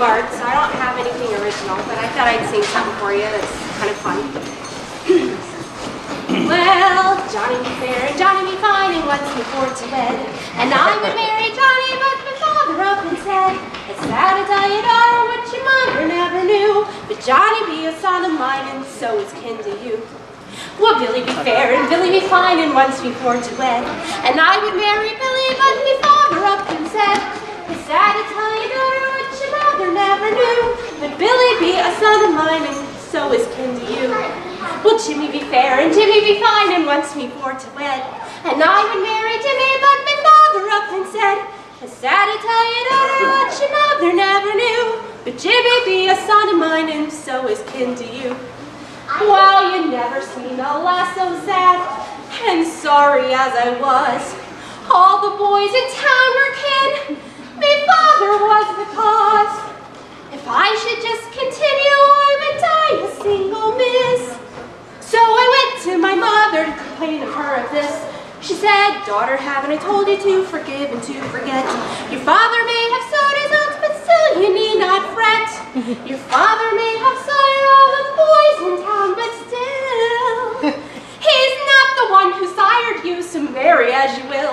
Bart, so I don't have anything original, but I thought I'd sing something for you that's kind of fun. well, Johnny be fair and Johnny be fine and what's he for to wed? And I would marry Johnny, but my father up and said, It's sad to tell you, daughter, what your mother never knew, but Johnny be a son of mine and so is kin to you. Well, Billy be fair and Billy be fine and once we for to wed. And I would marry Billy, but mine and so is kin to you. Well, Jimmy be fair and Jimmy be fine and wants me for to wed. And I would marry Jimmy, but my father up and said, It's sad you, daughter, what your mother never knew, but Jimmy be a son of mine and so is kin to you. Well, you never seen a lass so sad and sorry as I was. All the boys in town were of this. She said, daughter, haven't I told you to forgive and to forget? Your father may have sowed his oats, but still you need not fret. Your father may have sired all the boys in town, but still he's not the one who sired you, so marry as you will.